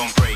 don't break.